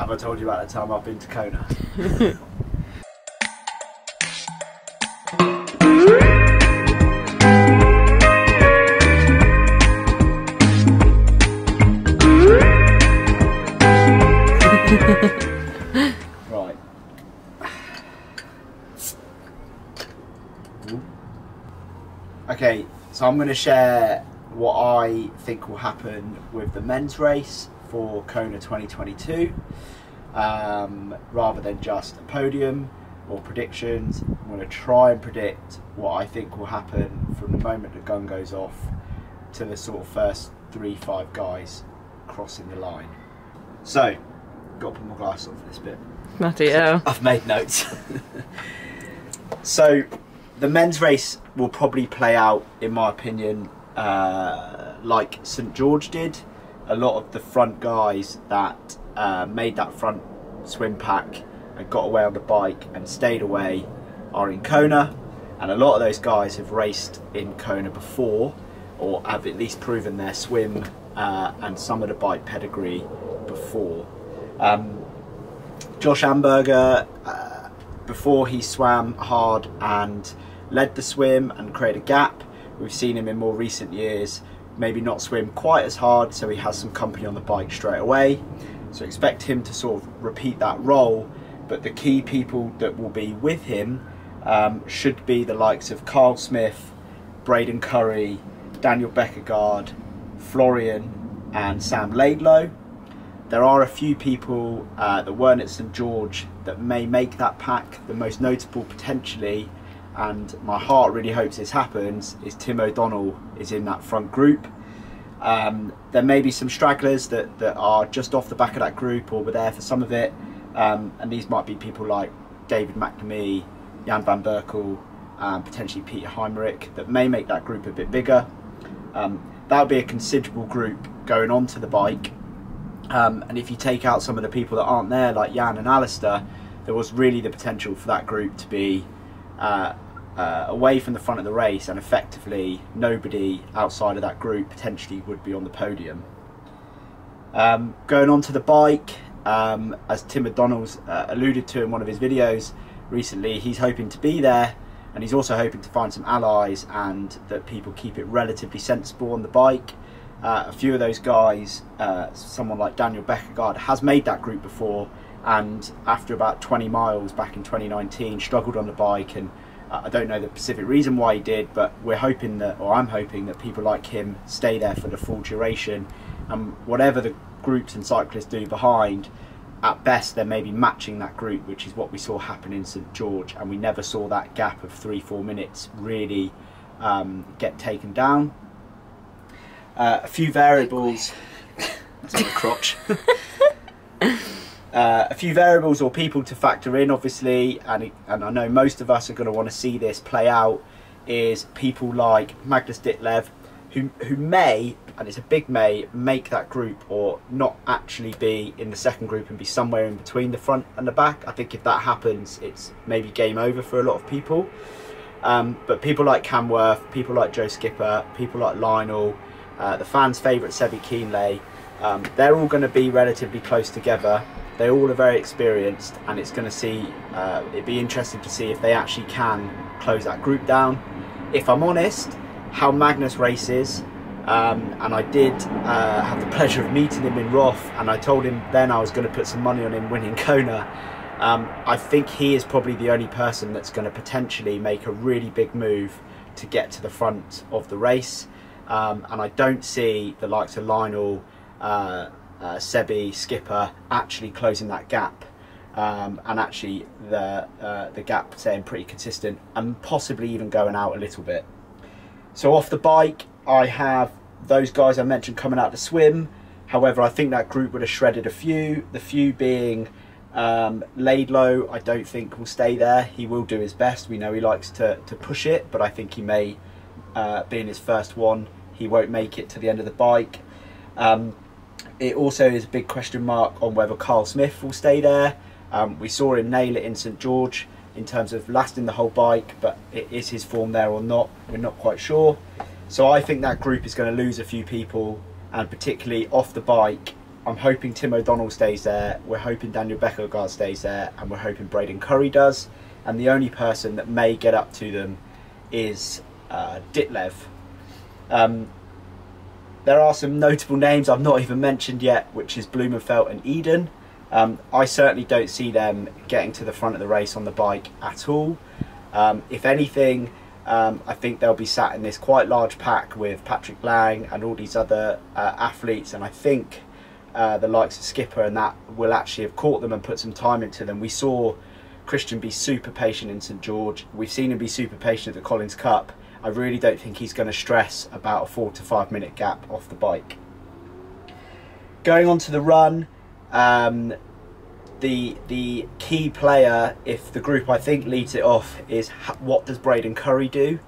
Have I told you about the time I've been to Kona? right. Okay, so I'm going to share what I think will happen with the men's race for Kona 2022 um, rather than just a podium or predictions. I'm going to try and predict what I think will happen from the moment the gun goes off to the sort of first three, five guys crossing the line. So, got to put my glasses on for this bit. Bloody hell. I've made notes. so, the men's race will probably play out, in my opinion, uh, like St George did. A lot of the front guys that uh, made that front swim pack and got away on the bike and stayed away are in Kona, and a lot of those guys have raced in Kona before or have at least proven their swim uh, and some of the bike pedigree before. Um, Josh Amberger, uh, before he swam hard and led the swim and created a gap, we've seen him in more recent years maybe not swim quite as hard, so he has some company on the bike straight away. So expect him to sort of repeat that role, but the key people that will be with him um, should be the likes of Kyle Smith, Braden Currie, Daniel Baekkegard, Florian, and Sam Laidlow. There are a few people uh, that weren't at St George that may make that pack. The most notable potentially, and my heart really hopes this happens, is Tim O'Donnell is in that front group. Um, there may be some stragglers that, that are just off the back of that group or were there for some of it, um, and these might be people like David McNamee, Jan van Berkel, and potentially Pieter Heemeryck that may make that group a bit bigger. Um, that would be a considerable group going onto the bike. Um, and if you take out some of the people that aren't there, like Jan and Alistair, there was really the potential for that group to be uh, uh, away from the front of the race, and effectively nobody outside of that group potentially would be on the podium. Um, going on to the bike, um, as Tim O'Donnell's uh, alluded to in one of his videos recently, he's hoping to be there and he's also hoping to find some allies and that people keep it relatively sensible on the bike. Uh, a few of those guys, uh, someone like Daniel Baekkegard, has made that group before and after about 20 miles back in 2019 struggled on the bike and I don't know the specific reason why he did but we're hoping that or I'm hoping that people like him stay there for the full duration. And whatever the groups and cyclists do behind at best they're maybe matching that group which is what we saw happen in St George. And we never saw that gap of three four minutes really um, get taken down. Uh, a few variables. That's my crotch uh, a few variables or people to factor in obviously and, and I know most of us are going to want to see this play out is people like Magnus Ditlev who, who may and it's a big may make that group or not actually be in the second group and be somewhere in between the front and the back. I think if that happens it's maybe game over for a lot of people. Um, but people like Cam Wurf people like Joe Skipper people like Lionel uh, the fans favourite Sebi Kienle um, they're all going to be relatively close together. They all are very experienced and it's going to see uh, it'd be interesting to see if they actually can close that group down. If i'm honest how magnus races um, and i did uh, have the pleasure of meeting him in roth and i told him then i was going to put some money on him winning kona um, i think he is probably the only person that's going to potentially make a really big move to get to the front of the race. Um, and i don't see the likes of lionel uh, uh, Sebi, Skipper actually closing that gap um, and actually the, uh, the gap staying pretty consistent and possibly even going out a little bit. So off the bike, I have those guys I mentioned coming out to swim. However, I think that group would have shredded a few. The few being um, Laidlow, I don't think will stay there. He will do his best. We know he likes to, to push it, but I think he may, uh, being his first one, he won't make it to the end of the bike. Um, it also is a big question mark on whether Kyle Smith will stay there. Um, we saw him nail it in St George in terms of lasting the whole bike, but is his form there or not? We're not quite sure. So I think that group is going to lose a few people, and particularly off the bike, I'm hoping Tim O'Donnell stays there. We're hoping Daniel Baekkegard stays there, and we're hoping Braden Currie does. And the only person that may get up to them is uh, Ditlev. Um, there are some notable names I've not even mentioned yet, which is Blummenfelt and Iden. Um, I certainly don't see them getting to the front of the race on the bike at all. Um, if anything, um, I think they'll be sat in this quite large pack with Patrick Lange and all these other uh, athletes, and I think uh, the likes of Skipper and that will actually have caught them and put some time into them. We saw Kristian be super patient in St George. We've seen him be super patient at the Collins Cup. I really don't think he's going to stress about a four to five minute gap off the bike. Going on to the run, um, the the key player, if the group I think leads it off, is what does Braden Currie do?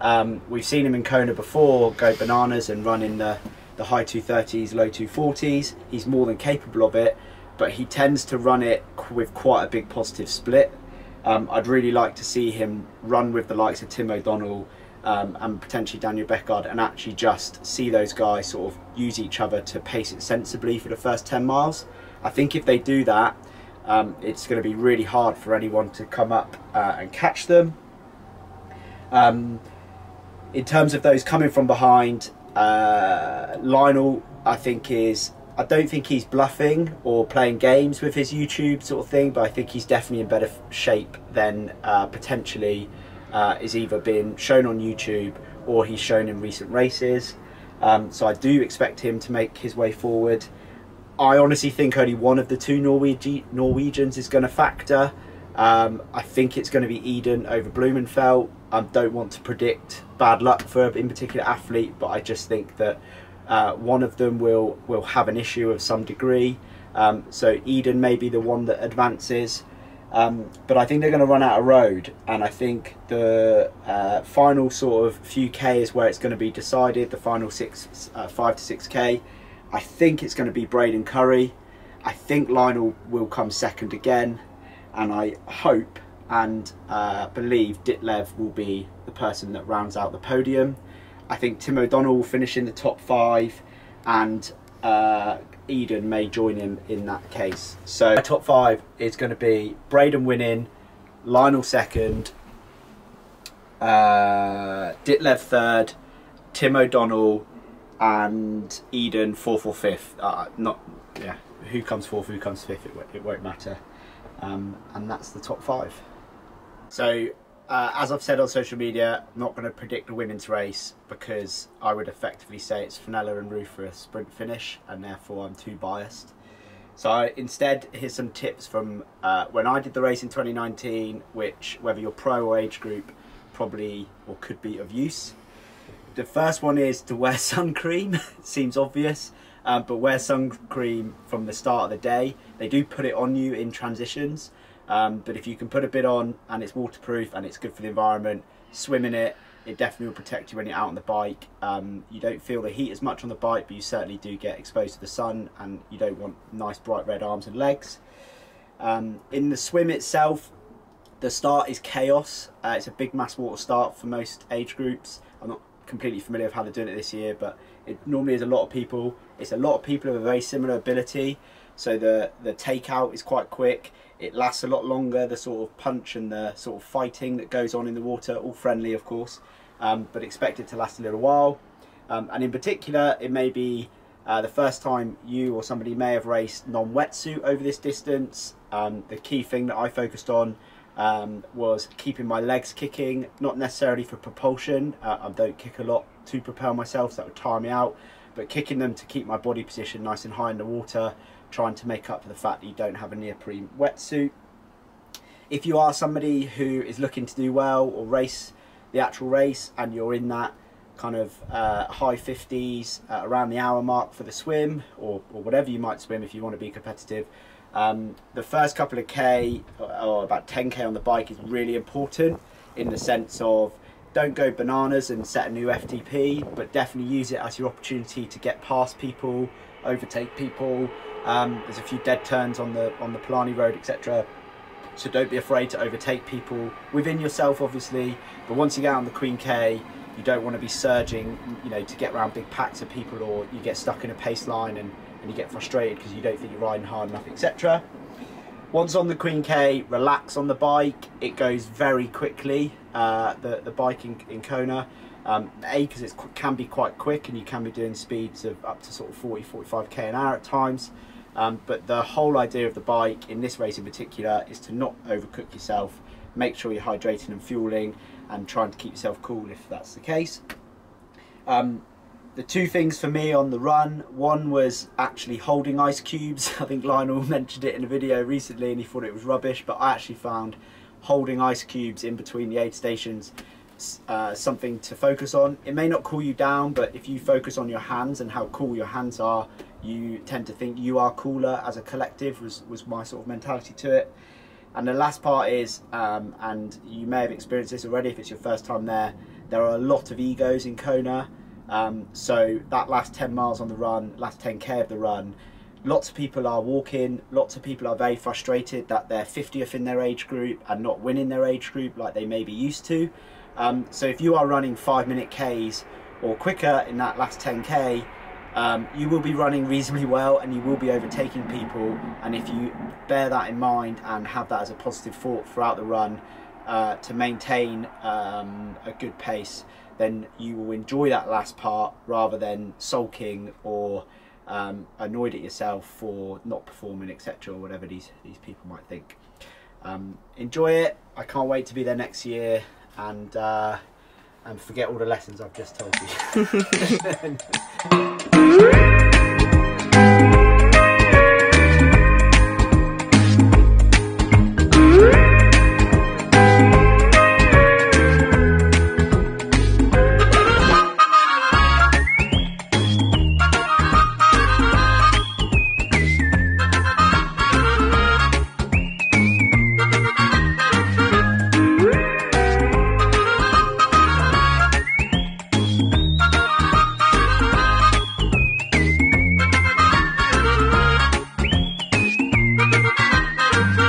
Um, we've seen him in Kona before go bananas and run in the, the high 230s, low 240s. He's more than capable of it, but he tends to run it with quite a big positive split. Um, I'd really like to see him run with the likes of Tim O'Donnell um, and potentially Daniel Beckard and actually just see those guys sort of use each other to pace it sensibly for the first 10 miles. I think if they do that, um, it's going to be really hard for anyone to come up uh, and catch them. Um, in terms of those coming from behind, uh, Lionel, I think is I don't think he's bluffing or playing games with his YouTube sort of thing, but I think he's definitely in better shape than uh, potentially uh, is either been shown on YouTube or he's shown in recent races. Um, so I do expect him to make his way forward. I honestly think only one of the two Norwegi Norwegians is going to factor. Um, I think it's going to be Iden over Blummenfelt. I don't want to predict bad luck for in particular athlete, but I just think that uh, one of them will will have an issue of some degree. Um, so Iden may be the one that advances, um, but I think they're going to run out of road, and I think the uh, final sort of few k is where it's going to be decided. The final six, uh, five to six k. I think it's going to be Braden Currie. I think Lionel will come second again. And I hope and uh, believe Ditlev will be the person that rounds out the podium. I think Tim O'Donnell will finish in the top five and uh, Iden may join him in that case. So the top five is going to be Braden winning, Lionel second, uh, Ditlev third, Tim O'Donnell, and Iden fourth or fifth. Uh, not yeah. Who comes fourth? Who comes fifth? It, it won't matter. Um, and that's the top five. So uh, as I've said on social media, I'm not going to predict the women's race because I would effectively say it's Fenella and Ruth for a sprint finish, and therefore I'm too biased. So I, instead, here's some tips from uh, when I did the race in 2019, which whether you're pro or age group, probably or could be of use the first one is to wear sun cream. seems obvious, um, but wear sun cream from the start of the day. They do put it on you in transitions, um, but if you can put a bit on and it's waterproof and it's good for the environment, swim in it. It definitely will protect you when you're out on the bike. Um, you don't feel the heat as much on the bike, but you certainly do get exposed to the sun, and you don't want nice bright red arms and legs. Um, in the swim itself, the start is chaos. Uh, it's a big mass water start for most age groups. I'm not completely familiar with how they're doing it this year, but it normally is a lot of people. It's a lot of people of a very similar ability, so the the takeout is quite quick. It lasts a lot longer. The sort of punch and the sort of fighting that goes on in the water, all friendly, of course, um, but expected to last a little while. Um, and in particular, it may be uh, the first time you or somebody may have raced non-wetsuit over this distance. Um, the key thing that I focused on um, was keeping my legs kicking, not necessarily for propulsion. Uh, I don't kick a lot to propel myself, so that would tire me out, but kicking them to keep my body position nice and high in the water, trying to make up for the fact that you don't have a neoprene wetsuit. If you are somebody who is looking to do well or race the actual race and you're in that kind of uh, high 50s uh, around the hour mark for the swim or, or whatever you might swim if you want to be competitive, um, the first couple of K or about 10K on the bike is really important in the sense of don't go bananas and set a new FTP, but definitely use it as your opportunity to get past people, overtake people. Um, there's a few dead turns on the on the Palani Road, etc. So don't be afraid to overtake people within yourself, obviously. But once you get on the Queen K, you don't want to be surging, you know, to get around big packs of people, or you get stuck in a pace line and and you get frustrated because you don't think you're riding hard enough, etc. Once on the Queen K, relax on the bike. It goes very quickly. Uh, the the bike in, in Kona. Um, a because it can be quite quick and you can be doing speeds of up to sort of 40 45k an hour at times um, but the whole idea of the bike in this race in particular is to not overcook yourself make sure you're hydrating and fueling and trying to keep yourself cool if that's the case um, the two things for me on the run one was actually holding ice cubes i think lionel mentioned it in a video recently and he thought it was rubbish but i actually found holding ice cubes in between the aid stations uh, something to focus on. It may not cool you down, but if you focus on your hands and how cool your hands are, you tend to think you are cooler as a collective was, was my sort of mentality to it. And the last part is, um, and you may have experienced this already if it's your first time there, there are a lot of egos in Kona. Um, so that last 10 miles on the run, last 10k of the run, lots of people are walking, lots of people are very frustrated that they're 50th in their age group and not winning their age group like they may be used to. Um, so if you are running five minute Ks or quicker in that last 10K, um, you will be running reasonably well and you will be overtaking people. And if you bear that in mind and have that as a positive thought throughout the run uh, to maintain um, a good pace, then you will enjoy that last part rather than sulking or um, annoyed at yourself for not performing, etc., or whatever these, these people might think. Um, enjoy it. I can't wait to be there next year and uh, and forget all the lessons I've just told you.